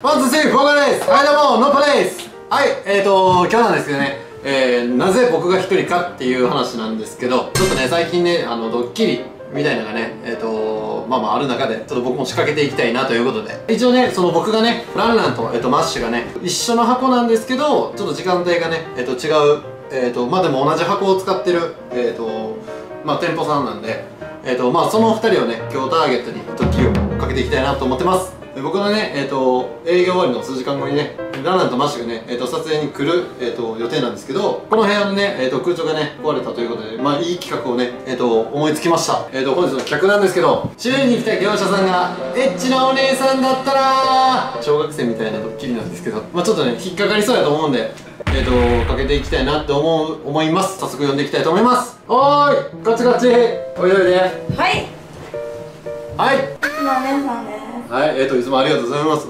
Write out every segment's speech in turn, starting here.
One two three four カーです。はいどうもノッパです。はいえーと今日なんですけどねえー、なぜ僕が一人かっていう話なんですけどちょっとね最近ねあのドッキリみたいなのがねえっ、ー、とまあまあある中でちょっと僕も仕掛けていきたいなということで。一応ねその僕がねランランと,、えーと、マッシュがね一緒の箱なんですけどちょっと時間帯がねえっ、ー、と違うえっ、とまあでも同じ箱を使ってるえっ、とまあ店舗さんなんでえっ、とまあその2人をね今日ターゲットにドッキリをかけていきたいなと思ってます。僕のね、えーと、営業終わりの数時間後にねランランとマッシュがね、えーと、撮影に来る、えーと、予定なんですけどこの部屋のね、えー、と空調がね壊れたということでまあいい企画をね、えー、と思いつきました、えー、と本日の企画なんですけど週に来た業者さんがエッチなお姉さんだったら小学生みたいなドッキリなんですけど、まあ、ちょっとね引っかかりそうやと思うんでえーと、かけていきたいなって思う思います。早速呼んでいきたいと思います。おーいガチガチおいでおいで。はい。はい。いつもお姉さんですはい、えっ、ー、と、いつもありがとうございます。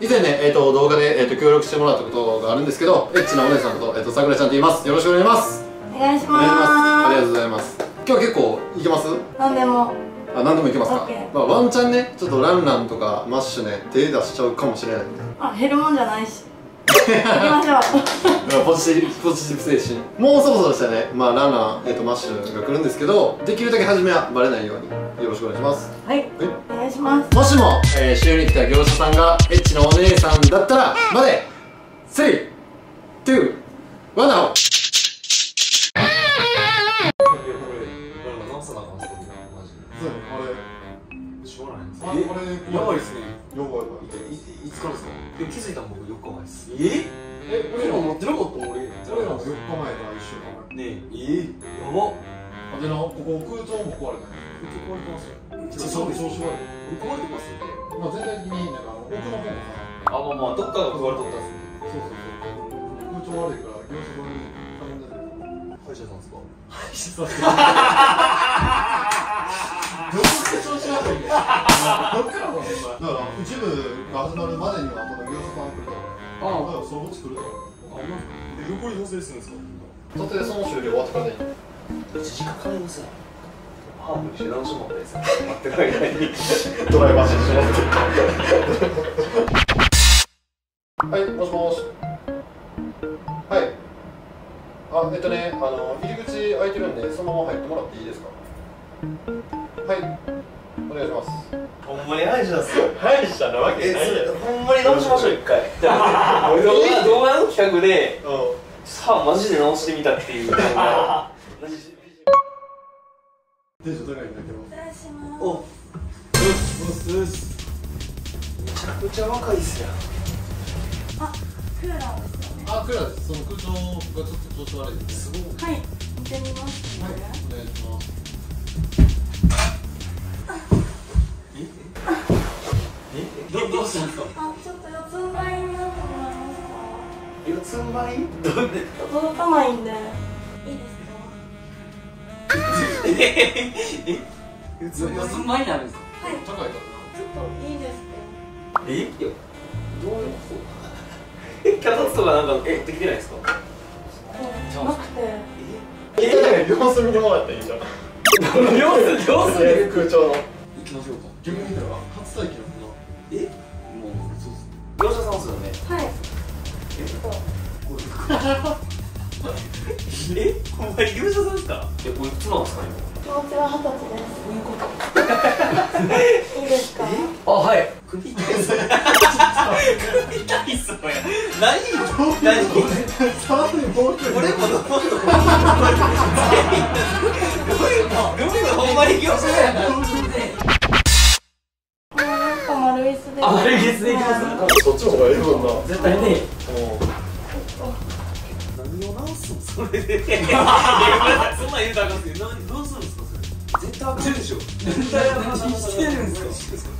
以前ね、えっ、ー、と、動画で、えっ、ー、と、協力してもらったことがあるんですけど、エッチなお姉さんこと、えっ、と、さくらちゃんと言います。よろしくお願いします。お願いします。ありがとうございます。今日結構、いけます？何でも。あ、何でもいけますか？まあ、ワンチャンね、ちょっとランランとか、マッシュね、手出しちゃうかもしれないんで。あ、減るもんじゃないし。行きましょう。ポジティブポジティブ精神。もうそろそろしたらね。まあランナー、えーと、マッシュが来るんですけどできるだけ初めはバレないようによろしくお願いします。はい、お願いします。もしも、えー、週に来た業者さんがエッチなお姉さんだったらまで3 2 1ナウあれやばいっすね。やばいやばい。いいつからですか？気づいたの僕4日前ですええ俺ら持ってなかった俺。俺らも4日前から1週間前。ねえ。え？やば。あでなここ空調も壊れない空調壊れてますよ。ちょっと調子悪い壊れてますまあ全体的になんか奥の方もさ。あまあまあどっかが壊れとったんすね。そうそうそう。空調悪いから業者に頼んでる。歯医者さんですか？歯医者さんどこで調子悪いどっからもだから一部が始まるまでにはまだ業者さん来るとああだからそのうち来るとあなんでどこに撮影するんですか撮影その終了終わってからでいい1時間かかりますよハーブに手段しもったです待ってる間にドライバーししはいもしもしはいあえっとねあの入り口開いてるんでそのまま入ってもらっていいですかはいお願いします。ほんまに歯医者っすよ歯医者なわけないやほんまに直しましょう一回。動画動画の企画でさあマジで直してみたっていう。テンション高いんだけど失礼しますおよしよしめちゃくちゃ若いっすよあクーラーですよね。あクーラーです。その空調がちょっと調子悪いですね。はい見てみます。ね、はい、お願いしますどどうしたんですかあちょっと四つん這いになってもらえますか？四つん這い？どうで届かないんで。いいですか？え？え？四つん這いになるんですか？はい。高いかなちょっといいですか？え？いやどういうこと？え脚立とかなんかえできてないですか？なくて。え？え？様子見てもらったらいいじゃん様子様子見て空調の行きましょうか逆に言ったら初体験え？もうそう業者さんですよねはい。ええほんまに業者さんですかえこいつなんですか？気持ちは二十歳ですどういうこといいですかあはい首痛いっす首痛いっす何何触るもうちょい俺もどうどういうのほんまに業者やな絶対ね。何を直すのそれで。そんなん言うたらあかんすけど、何どうするんですかそれ。絶対あかんでしょ。絶対あかんしてるんですか。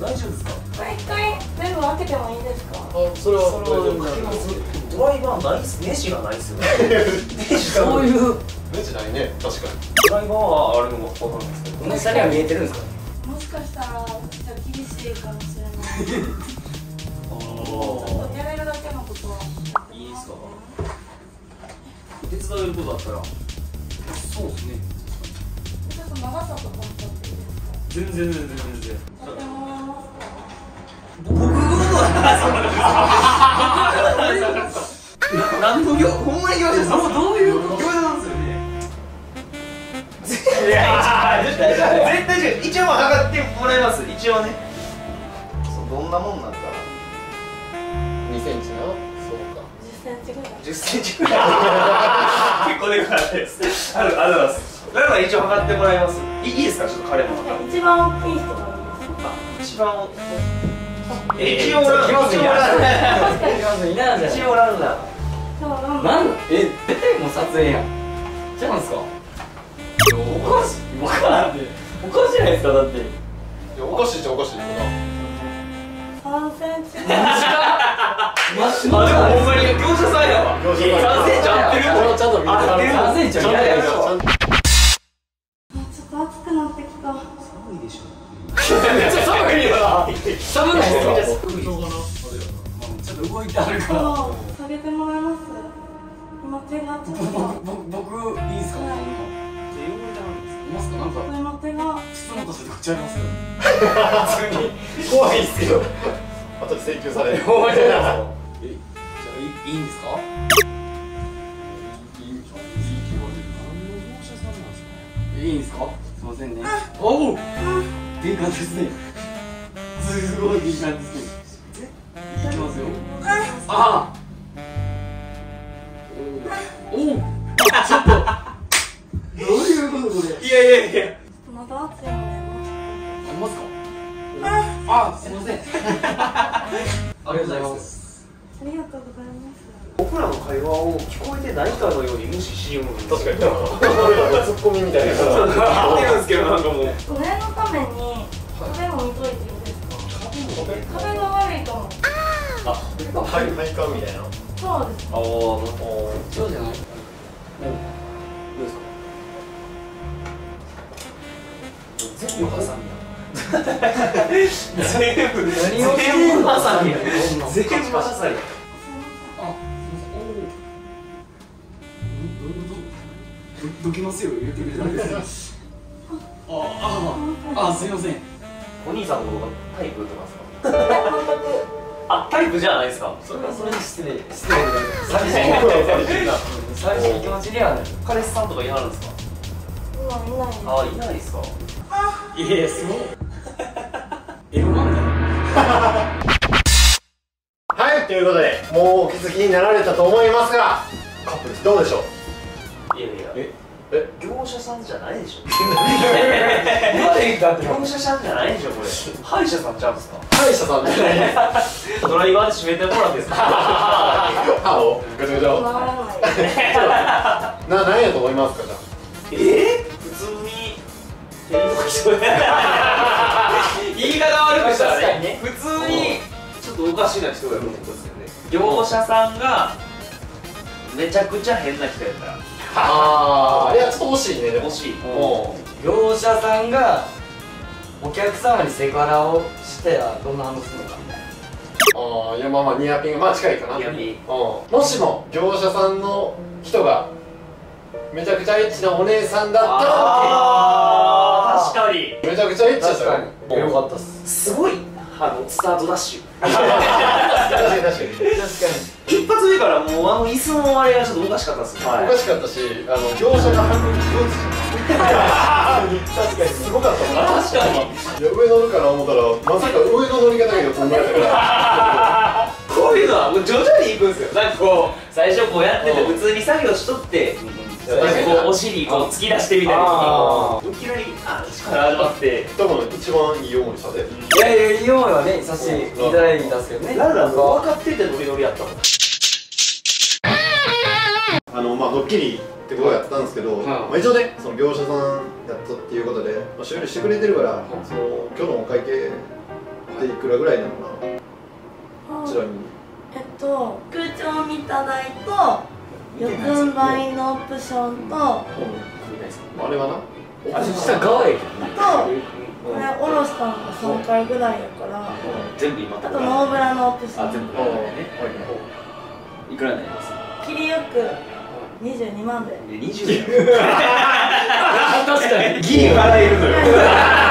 大丈夫ですか。一回全部開けてもいいですか。あ、それは大丈夫。ドライバーないっす。ネジがないっすよね。そういう。ネジないね、確かに。ドライバーはあれのわかるんですけど。下には見えてるんですか。もしかしたら厳しいかもしれない手伝えることだったら。そうですね。ちょっと長さとかも全然全然全然。僕は何の業？ほんまに業者さんどういう業者なんですよね。いや絶対違う一応測ってもらいます一応ね。そうどんなもんなんだ2センチなそうか10センチぐらい10センチくらい。結構でかかったですあるあるあるだから一応測ってもらいます。いいいですかちょっと彼も一番大きい人。が一番えー一応ラン気まずいな一応ラン気まずいなじゃ一応ランナ今日なんなんえ絶対もう撮影やん。ちゃうんすか？おかしい。わからんおかしいじゃないですかだって。おかしいっちゃおかしいよ3センチ。あでもほんまに業者さんやわ業者さん3センチ合ってるちゃんと見て合ってる3センチ嫌やでしょちゃんとあちょっと暑くなってきた寒いでしょめっちゃ寒いよな寒ないですかちょっと動いてあるから下げてもらえます今手がちょっと僕いいんすかはいいますかなんか今手が質問としてこっちあります普通に怖いっすよ後で請求される怖いじゃないですかえじゃあいいいいんですかいいんですか？すいませんね。おお敏感ですね。すごい敏感ですね。いきますよ。あ。あおおあちょっと。どういうことこれ？いやいやいや。まだ暑いのでありますか？あすいません。ありがとうございます。ありがとうございます僕らの会話を聞こえてないかのように無視しよう確かに。ツッコミみたいな。そう。言ってるんですけどなんかもう。念のために壁も見といてい。いですか壁が悪い。かもあはいはいかみたいなそうです。ああそうじゃない。全部ハサミ全部。何を全部全部ハサミどどきますよ言ってくれたんです。あああすいません。お兄さんのことがタイプとかですか？あタイプじゃないですかそれはそれに失礼失礼しい寂しい気持ちにはなる。彼氏さんとかいはるんですか？今いないあいないですか？いやいやすごい。エロ漫 はいということでもうお気づきになられたと思いますがカップルどうでしょう？いやいや。ええ？業者さんじゃないでしょ。画。今で言ったって。業者さんじゃないでしょこれ。歯医者さんちゃうんですか？歯医者さん。じゃないドライバーで締めてもらっていいですか？歯を。ガチャガチな何やと思いますかじゃえ？ー、普通に天国人言い方悪くしたらね。ね。普通に。ちょっとおかしな人やと思うんですよね。業者さんがめちゃくちゃ変な人やったらああいやちょっと惜しいね。でも欲しい。も業者さんがお客様にセクハラをしてはどんな反応するのかみたいな。ああいやまあまあニアピンまあ近いかな。ニアピン。うん。もしも業者さんの人がめちゃくちゃエッチなお姉さんだったらあー。確かに。めちゃくちゃエッチだったよ確かに。よかったっす。すごいあのスタートダッシュ。確かに確かに。一発目からもうあの椅子のあれがちょっとおかしかったっすね、おかしかったしあの業者が半分上手じゃん確かに。すごかったもんな確かにいや上乗るかな思ったらまさか上の乗り方が飛んでたからこういうのはもう徐々にいくんですよ。なんかこう最初こうやっててうん。普通に作業しとってやなんかこうお尻こう突き出してみたいあないきなりあ力始まって。多分一番いい思いしたでいやいやいい思いはねさせていただいたんですけどね。ランランも分かっててノリノリやったもん。あのまあドッキリってことをやったんですけど、んまあ、一応ねその業者さんやったっていうことで、まあ、修理してくれてるから、その今日のお会計でいくらぐらいなのかな？こちらに。えっと空調見た代と四つん這いのオプションとああれはな。あそしたら側やけどね。とこれ下ろしたのが3回ぐらいやから。全部今あとノーブラのオプションあ全部ああランラねい。くらになります？切りよく。22万で。で20 確かに。ギリ払えるのよ